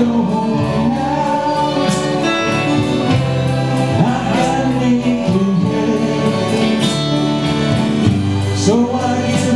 So I